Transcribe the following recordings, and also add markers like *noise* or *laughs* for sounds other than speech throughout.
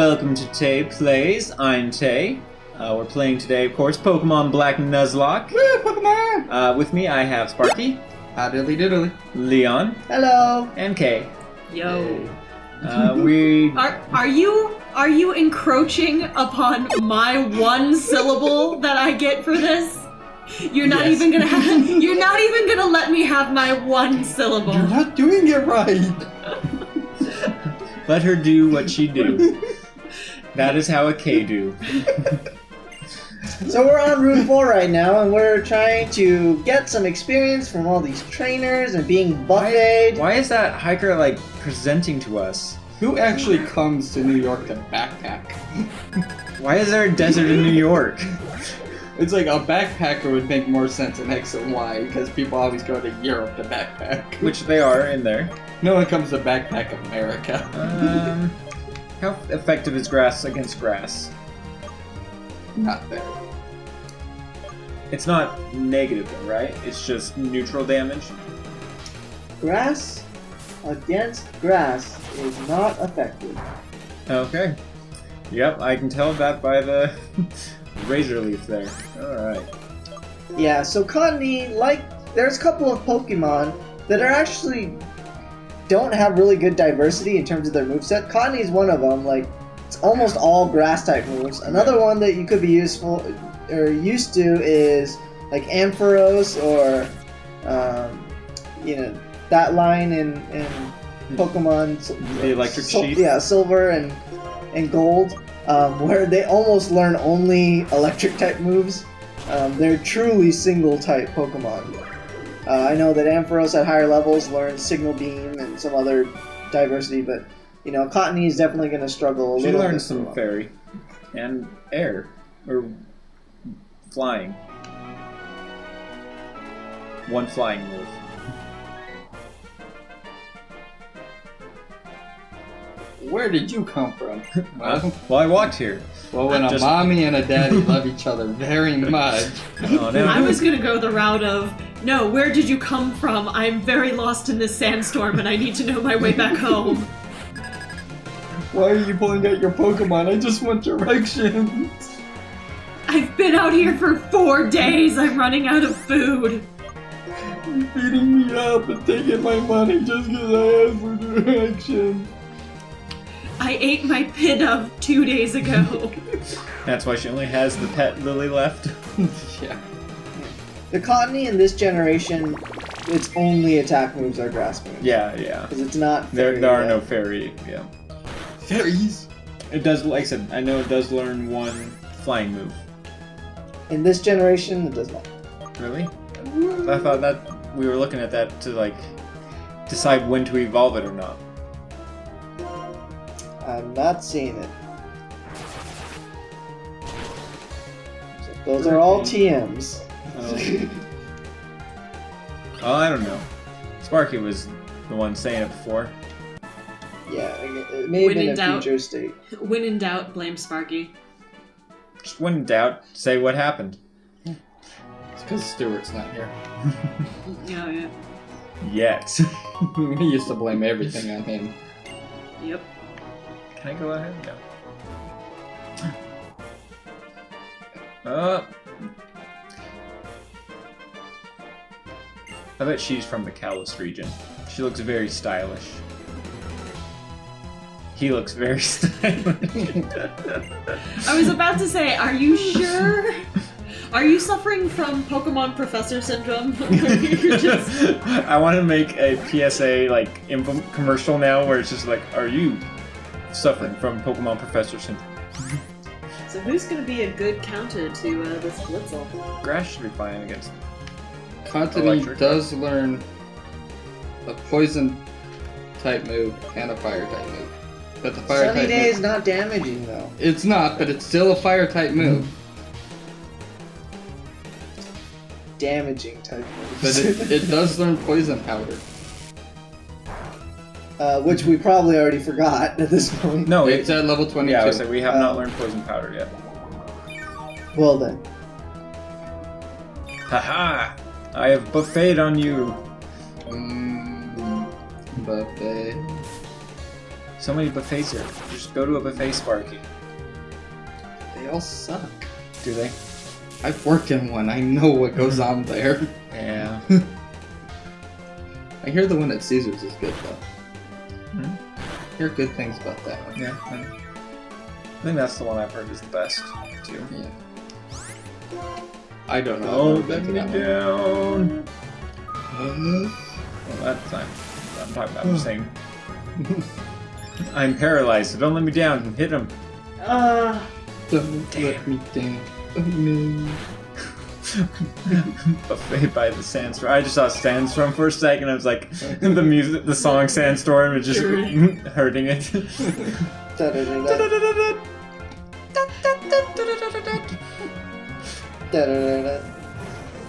welcome to Tay Plays. I'm Tay. Uh, we're playing today, of course, Pokemon Black Nuzlocke. Woo, Pokemon! Uh, with me, I have Sparky, How diddly diddly. Leon, Hello. and Kay. Yo. Uh, *laughs* we Are are you are you encroaching upon my one syllable that I get for this? You're not Yes. even gonna have, *laughs* you're not even gonna let me have my one syllable. You're not doing it right. let her do what she do. *laughs* that is how a K do. *laughs* So we're on Route 4 right now, and we're trying to get some experience from all these trainers and being buffeted. Why is that hiker like presenting to us? Who actually comes to New York to backpack? *laughs* Why is there a desert in New York? *laughs* It's like a backpacker would make more sense in X and Y because people always go to Europe to backpack. Which they are in there. No one comes to backpack America. Um, how effective is grass against grass? Not there. It's not negative though, right? It's just neutral damage. Grass against grass is not effective. Okay. Yep, I can tell that by the *laughs* razor leaf there. Alright. Yeah, so Cottonee, like, there's a couple of Pokemon that are actually don't have really good diversity in terms of their moveset. Cottonee is one of them. Like, it's almost all grass type moves. Another one that you could be useful or used to is like Ampharos or, um, you know, that line in, in Pokemon. The electric Sil-? Yeah, Silver and and Gold, um, *laughs* where they almost learn only electric type moves. Um, they're truly single type Pokemon. Uh, I know that Ampharos at higher levels learns Signal Beam and some other diversity, but you know, Cottonee is definitely going to struggle a She little. learned some fairy. And air. Or flying. One flying move. Where did you come from? *laughs* Well, Well, I walked here. well when a mommy and a daddy love each other very much. *laughs* Oh, no. I was gonna go the route of no. Where did you come from? I'm very lost in this sandstorm, and I need to know my way back *laughs* home. Why are you pulling out your Pokemon? I just want directions. I've been out here for four days. I'm running out of food. You're beating me up and taking my money just because I asked for directions. I ate my Pidove two days ago. *laughs* That's why she only has the Petilil left. *laughs* yeah. The Cottonee in this generation, its only attack moves are grass moves. Yeah, yeah. Because it's not. There, there are yet. no fairy. Yeah. Fairies. It does, like I said, I know it does learn one flying move. In this generation, it does not. Really? I thought that we were looking at that to like decide when to evolve it or not. I'm not seeing it. So those are all TMs. Um, *laughs* oh, I don't know. Sparky was the one saying it before. Yeah, it may have When been in a doubt. future state. when in doubt, blame Sparky. Just when in doubt, say what happened. It's because Stuart's not here. *laughs* Yeah, yeah. *laughs* Yet. we used to blame everything on him. Yep. Can I go ahead? No. Uh, I bet she's from the Kalos region. She looks very stylish. He looks very *laughs* stylish. I was about to say, are you *laughs* sure? Are you suffering from Pokemon Professor Syndrome? *laughs* Just- I want to make a PSA like commercial now where it's just like, are you suffering from Pokemon Professor Syndrome? so who's gonna be a good counter to uh, this Blitzle? Grass should be fine against. Cottonee Electric. does learn a poison type move and a fire type move. But the fire Sunny type Day move, is not damaging though. it's not, but it's still a fire type move. Damaging type move. But moves. it, it does learn poison powder. Uh, which we probably already forgot *laughs* at this point. No, It's at level 22. yeah, I was like, we have not Um, learned poison powder yet. Well then. Haha! I have buffet on you. Mm, buffet. So many buffets here. Just go to a buffet, Sparky. They all suck. Do they? I've worked in one. I know what goes on there. Yeah. *laughs* I hear the one at Caesars is good though. Hmm. Hear good things about that one. Yeah. I think that's the one I've heard is the best too. Yeah. I don't know. Oh, I've let me been that down. one. Well, that's I'm, I'm talking about. I'm saying I'm paralyzed, so don't let me down. Hit him. Uh, Don't let me down. Oh no. Buffet by the sandstorm. I just saw sandstorm for a second. I was like, the music, the song sandstorm is just *laughs* hurting it.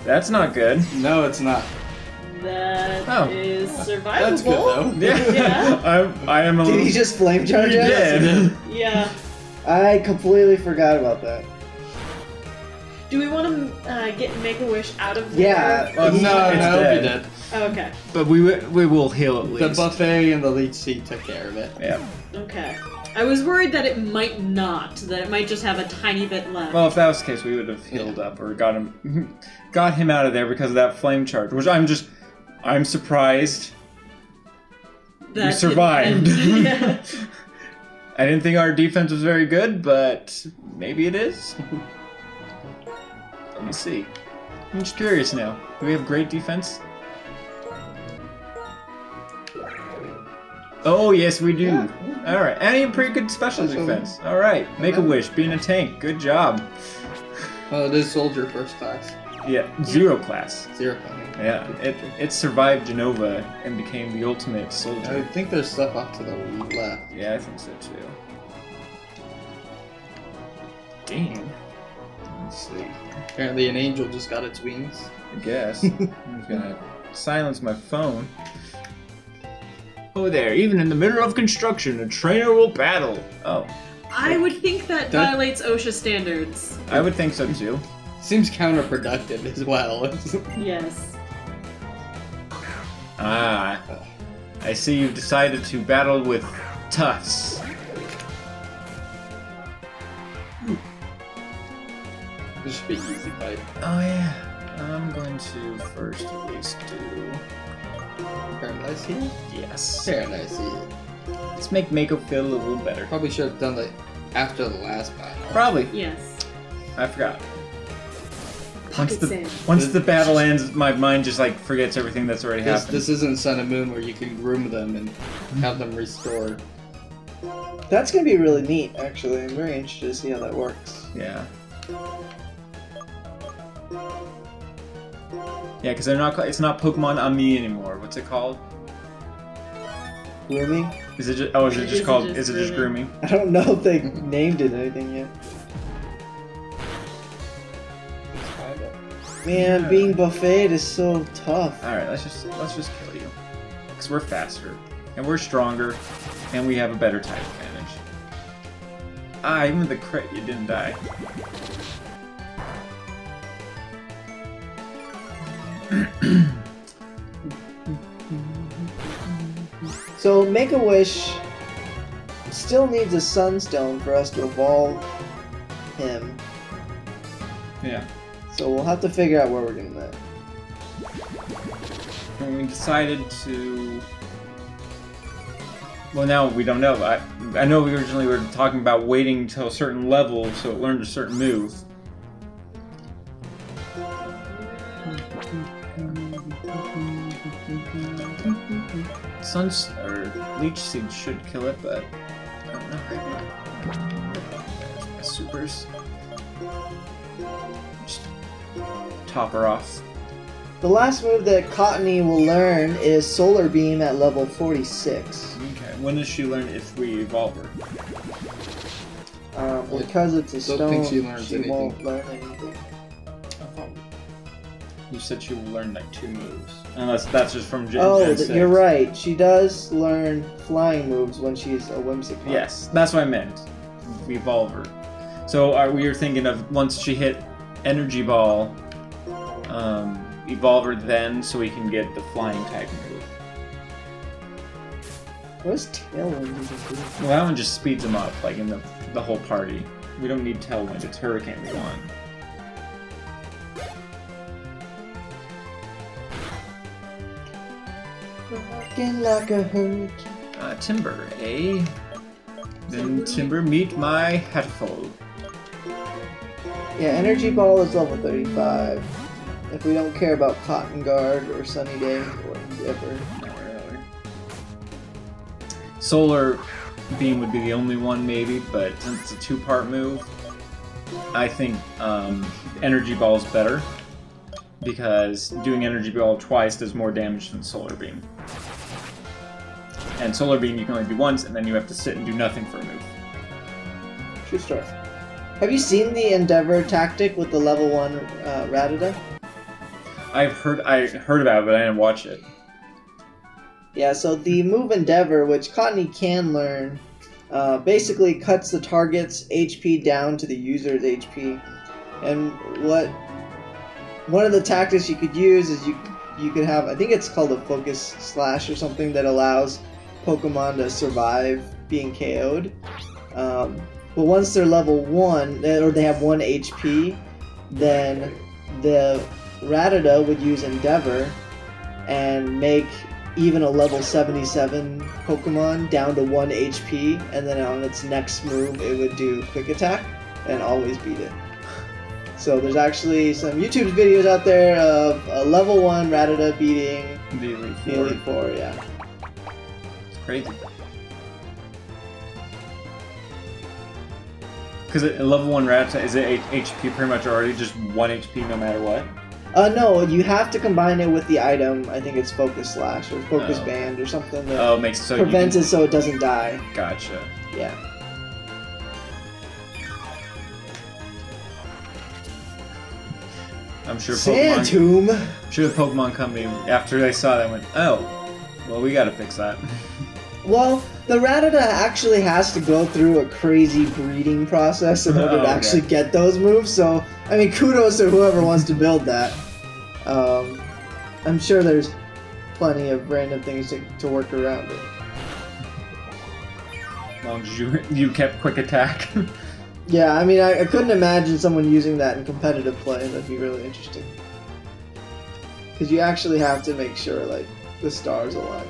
That's not good. No, it's not. that Oh. is survivable. That's good though. Yeah, Yeah. I'm, I am a Did little. he just flame charge He us? did. Yeah. I completely forgot about that. Do we want to uh, get Make a Wish out of there? Yeah. Well, no, it's no, it'll be dead. Oh, okay. But we wi- we will heal at least. The buffet and the leech seed took care of it. yeah. Okay. I was worried that it might not. That it might just have a tiny bit left. Well, if that was the case, we would have healed up or got him, *laughs* got him out of there because of that flame charge. Which I'm just, I'm surprised. that we survived. *laughs* yeah. I didn't think our defense was very good, but maybe it is. *laughs* Let me see. I'm just curious now. Do we have great defense? Oh yes, we do. All right, and you have pretty good special Special. defense. All right, make a wish, being a tank. Good job. Well, it is soldier first class. Yeah, zero class. Zero point. Yeah, it it survived Jenova and became the ultimate soldier. I think there's stuff off to the left. Yeah, I think so too. Dang. Let's see. Apparently, an angel just got its wings. I guess. *laughs* I'm gonna silence my phone. Oh there, even in the middle of construction, a trainer will battle. Oh, I would think that That- violates OSHA standards. I would think so too. Seems counterproductive as well. *laughs* Yes. Ah, I see you've decided to battle with Tufts. This should be easy fight. Oh yeah. I'm going to first at least do Paradise here? yes. Paradise here. Let's make Mako feel a little better. Probably should have done that after the last battle. Probably. Yes. I forgot. Once the once the battle ends, my mind just like forgets everything that's already This, happened. this isn't Sun and Moon where you can groom them and have them restored. That's gonna be really neat, actually. I'm very interested to see how that works. Yeah. Yeah, because they're not. It's not Pokemon Amie anymore. What's it called? Grooming? Is it just? Oh, is it Is just it called? just is it just grooming? grooming? I don't know if they named it anything yet. Man, Yeah. being buffeted is so tough. All right, let's just let's just kill you, because we're faster and we're stronger, and we have a better type advantage. Ah, even the crit, you didn't die. So, Make a Wish still needs a Sunstone for us to evolve him. Yeah. So, we'll have to figure out where we're getting that. And we decided to. Well, now we don't know. I I know we originally were talking about waiting until a certain level so it learned a certain move. Suns or Leech Seed should kill it, but I don't know right now. Supers. Just top her off. The last move that Cottonee will learn is Solar Beam at level 46. Okay. When does she learn if we evolve her? Um, because it's a stone, think she learns anything. won't learn anything. You said she will learn like two moves. Unless that's just from Gen, Oh, Gen th- 6. you're right. She does learn flying moves when she's a Whimsicott. Yes, that's what I meant. We evolve her. So are we were thinking of once she hit Energy Ball, um, evolve her then so we can get the flying type move. What does Tailwind? Well, that one just speeds them up, like in the the whole party. We don't need Tailwind, it's Hurricane we want. Rockin' like a hurricane. Uh, Timburr, eh? Then Timburr, meet my hatful. Yeah, Energy Ball is level 35. If we don't care about Cotton Guard or Sunny Day or whatever. Solar Beam would be the only one, maybe, but since it's a two part move, I think um, Energy Ball is better because doing Energy Ball twice does more damage than Solar Beam. And Solar Beam you can only do once, and then you have to sit and do nothing for a move. True story. Have you seen the Endeavor tactic with the level 1 uh, Rattata? I've heard I heard about it, but I didn't watch it. Yeah, so the move Endeavor, which Cottonee can learn, uh, basically cuts the target's HP down to the user's HP. And what one of the tactics you could use is you you could have I think it's called a Focus Sash or something that allows Pokemon to survive being KO'd. Um, but once they're level one or they have one HP, then the Rattata would use Endeavor and make even a level 77 Pokemon down to 1 HP, and then on its next move, it would do Quick Attack and always beat it. So there's actually some YouTube videos out there of a level 1 Rattata beating The Elite the Four. Elite Four, yeah. It's crazy. Because at level 1 Rattata, is it HP pretty much already just 1 HP no matter what? Uh, no, you have to combine it with the item. I think it's Focus Sash or Focus Oh. Band or something that Oh, it so prevents can... it so it doesn't die. Gotcha. Yeah. I'm sure Pokemon, Tomb! sure the Pokemon Company, after they saw that, went, oh, well, we gotta fix that. *laughs* Well, the Rattata actually has to go through a crazy breeding process in order Oh, to okay. actually get those moves. So, I mean, kudos to whoever wants to build that. Um, I'm sure there's plenty of random things to, to work around it. As long as you, *laughs* you kept Quick Attack. *laughs* Yeah, I mean, I, I couldn't imagine someone using that in competitive play. That'd be really interesting. Because you actually have to make sure, like, the stars align.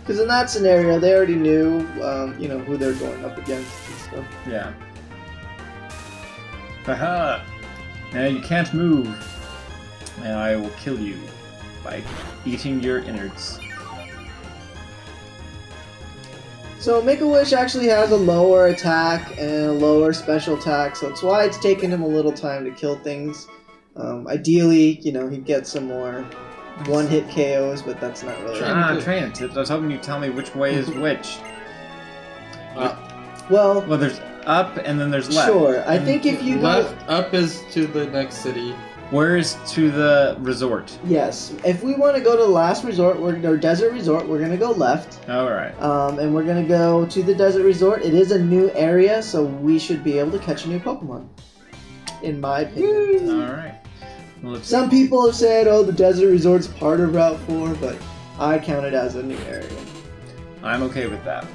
Because in that scenario, they already knew, um, you know, who they're going up against and stuff. yeah. Haha! Now you can't move. And I will kill you by eating your innards. So Make a Wish actually has a lower attack and a lower special attack, so it's why it's taken him a little time to kill things. Um, ideally, you know, he'd get some more one-hit KOs, but that's not really. Sure. Ah, to- train tips. I was hoping you'd tell me which way is which. *laughs* Uh, Well, Well, there's up and then there's left. sure. I think if you go, left up is to the next city. Where is to the resort? yes, if we want to go to the last resort, we're or desert resort, we're gonna go left, Alright. um, and we're gonna go to the desert resort. It is a new area, so we should be able to catch a new Pokemon. In my opinion. Alright. Well, let's Some people have said, "Oh, the desert resort's part of Route 4, but I count it as a new area. I'm okay with that.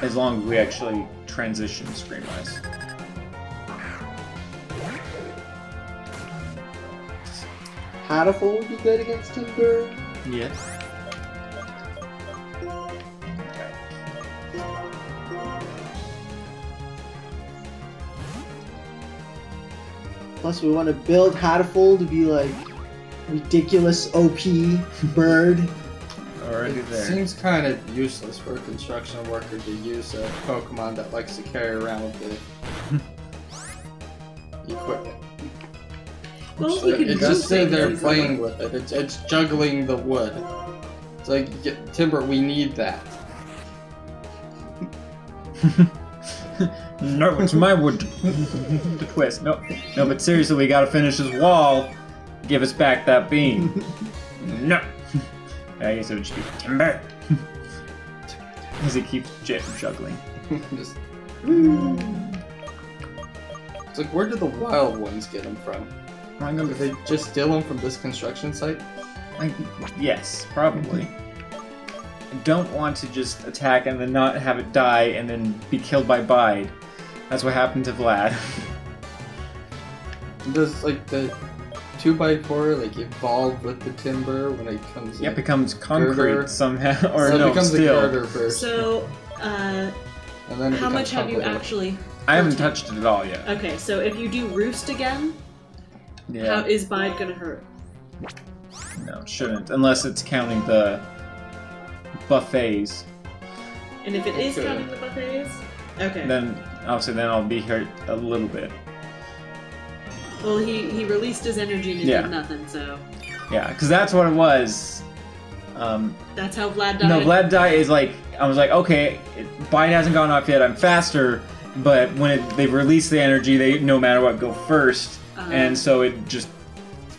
As long as we actually transition screen-wise. Hatterful would be good against Timburr. Yes. Plus, we want to build Hatterful to be like ridiculous OP bird. Already It there. seems kind of useless for a construction worker to use a Pokemon that likes to carry around with the *laughs* equipment. Well, we could it's do just sitting there things playing with it. It's, it's juggling the wood. It's like, "Get- Timburr, we need that. *laughs* no, it's my wood. the *laughs* twist. No, no, but seriously, we gotta finish this wall. Give us back that beam. no. *laughs* I guess it would just be timber. As he keeps j- juggling. Just- it's like, where did the wild ones get them from? I'm gonna Did they just steal them from this construction site? Like, yes, probably. I don't want to just attack and then not have it die and then be killed by Bide. That's what happened to Vlad. *laughs* Does like the two by four like evolve with the timber when it comes? yeah, in? becomes concrete Girder. somehow, *laughs* or so it no, becomes a still. girder first, So, uh, and then how much have you actually? I haven't touched it at all yet. Okay, so if you do roost again, Yeah, how is Bide gonna hurt? no, it shouldn't, unless it's counting the buffets. And if it is Okay. counting the buffets, okay. Then obviously, then I'll be hurt a little bit. well, he he released his energy and it Yeah. did nothing, so Yeah, because that's what it was. Um, that's how Vlad died. no, Vlad die is like I was like, okay, it, Bide hasn't gone off yet. I'm faster, but when it, they release the energy, they no matter what go first, And uh-huh. so it just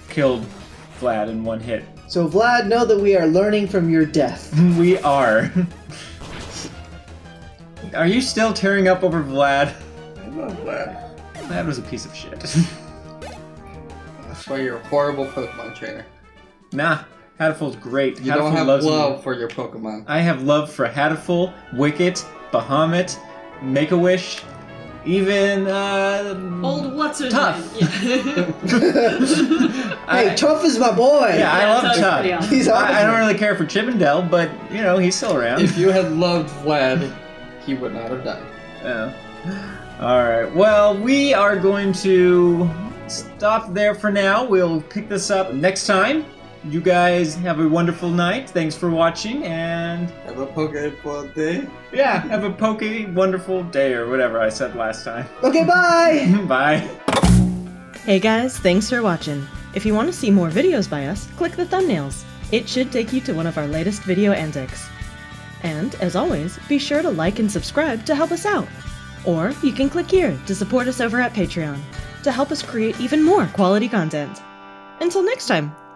killed Vlad in one hit. So Vlad, know that we are learning from your death. *laughs* we are. are you still tearing up over Vlad? I love that. Vlad was a piece of shit. That's why you're a horrible Pokemon trainer. nah, Hatterful's great. You Hatterful don't have loves me. love for your Pokemon. I have love for Hatterful, Wicket, Bahamut, Make a Wish, even uh, Old what's her Tough. Yeah. *laughs* hey, Tough is my boy. Yeah, I love Tuff's Tough. awesome. He's awesome. I, I don't really care for Chippendale, but you know he's still around. if you had loved Vlad, he would not have died. Yeah. All right. Well, we are going to stop there for now. We'll pick this up next time. You guys have a wonderful night. Thanks for watching, and Have a Pokemon day. yeah, have a poke wonderful day or whatever I said last time. *laughs* Okay, bye. Bye. Hey guys, thanks for watching. If you want to see more videos by us, click the thumbnails. It should take you to one of our latest video antics. And, as always, be sure to like and subscribe to help us out. Or you can click here to support us over at Patreon to help us create even more quality content. Until next time,